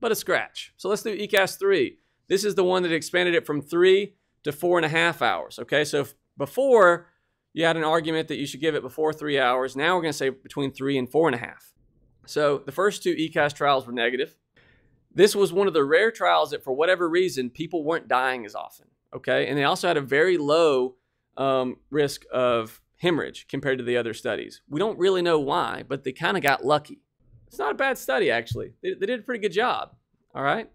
but a scratch. So let's do ECASS 3. This is the one that expanded it from three to four and a half hours. Okay, so before you had an argument that you should give it before three hours. Now we're going to say between three and four and a half. So the first two ECASS trials were negative. This was one of the rare trials that, for whatever reason, people weren't dying as often. Okay, and they also had a very low um, risk of hemorrhage compared to the other studies. We don't really know why, but they kind of got lucky. It's not a bad study, actually. They, they did a pretty good job. All right.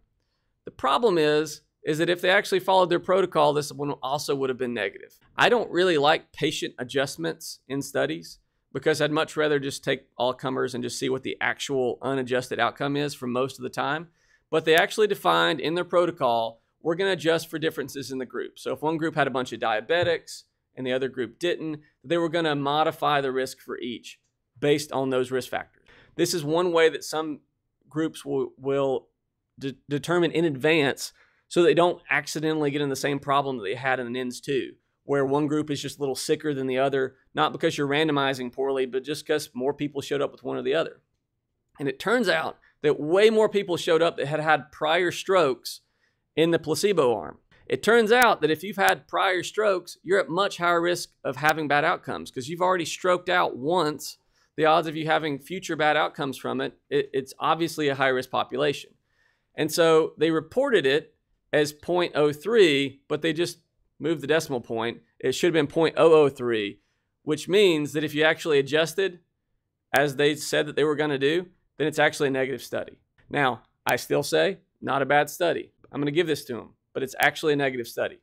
The problem is, is that if they actually followed their protocol, this one also would have been negative. I don't really like patient adjustments in studies because I'd much rather just take all comers and just see what the actual unadjusted outcome is for most of the time. But they actually defined in their protocol, we're going to adjust for differences in the group. So if one group had a bunch of diabetics and the other group didn't, they were going to modify the risk for each based on those risk factors. This is one way that some groups will, will de- determine in advance so they don't accidentally get in the same problem that they had in the NINDS 2, where one group is just a little sicker than the other, not because you're randomizing poorly, but just because more people showed up with one or the other. And it turns out that way more people showed up that had had prior strokes in the placebo arm. It turns out that if you've had prior strokes, you're at much higher risk of having bad outcomes because you've already stroked out once. The odds of you having future bad outcomes from it, it it's obviously a high risk population. And so they reported it as 0.03, but they just moved the decimal point. It should have been 0.003, which means that if you actually adjusted as they said that they were going to do, then it's actually a negative study. Now, I still say not a bad study. I'm going to give this to them, but it's actually a negative study.